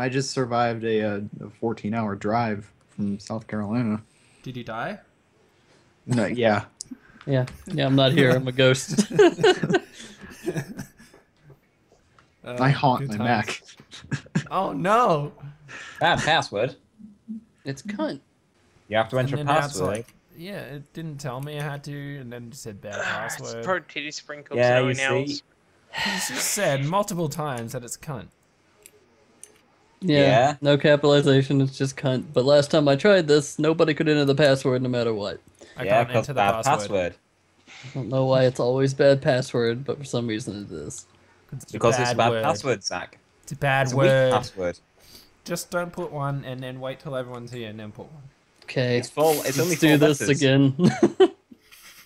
I just survived a, uh, a 14 hour drive from South Carolina. Did you die? No, yeah. Yeah, yeah, I'm not here. I'm a ghost. Uh, I haunt my times. Mac. Oh no! Bad password. it's cunt. You have to enter a And then now it's password. like, yeah, it didn't tell me I had to, and then it said bad Ah, it's password. pro titty sprinkles. Yeah, no you one see. It's just said multiple times that it's cunt. Yeah, Yeah. no capitalization. It's just cunt. But last time I tried this, nobody could enter the password no matter what. I yeah, can't because the bad password. password. I don't know why it's always bad password, but for some reason it is. It's a Because it's a bad word. password, Zach. It's a bad It's a weak word. password. Just don't put one, and then wait till everyone's here, and then put one. Okay, It's full. It's let's four do this letters. again.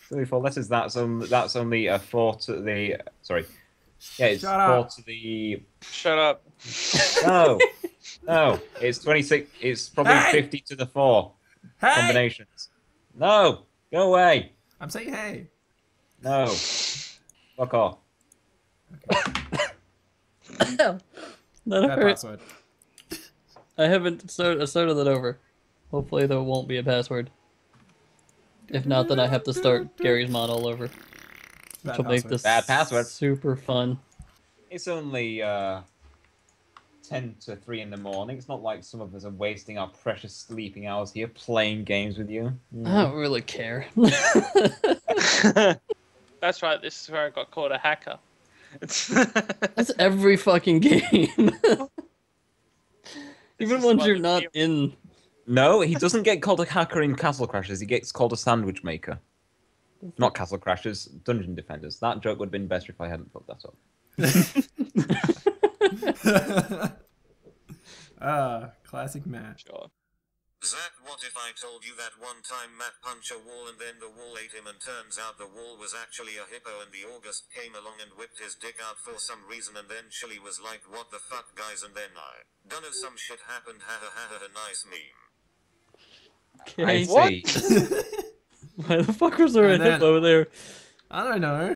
It's only four letters. That's um. That's only a four to the. Sorry. Yeah, it's Shut four up. to the. Shut up. No, no. It's twenty six. It's probably Hey! fifty to the four Hey! combinations. No, go away. I'm saying hey. No, fuck off. that Bad hurt. password. I haven't started, started that over. Hopefully there won't be a password. If not, then I have to start Garry's Mod all over. Bad To make this Bad password. super fun. It's only uh, ten to three in the morning. It's not like some of us are wasting our precious sleeping hours here playing games with you. I don't really care. That's right. This is where I got called a hacker. That's every fucking game. Even is ones you're not game- in. No, he doesn't get called a hacker in Castle Crashers. He gets called a sandwich maker. Not Castle Crashers, Dungeon Defenders. That joke would have been better if I hadn't put that up. ah, classic match. Sure. Zach, what if I told you that one time Matt punched a wall and then the wall ate him and turns out the wall was actually a hippo and the August came along and whipped his dick out for some reason and then Chilly was like what the fuck guys and then I don't know some shit happened ha ha ha ha nice meme. I Okay. see. Why the fuck was there a And then- hippo there? I don't know.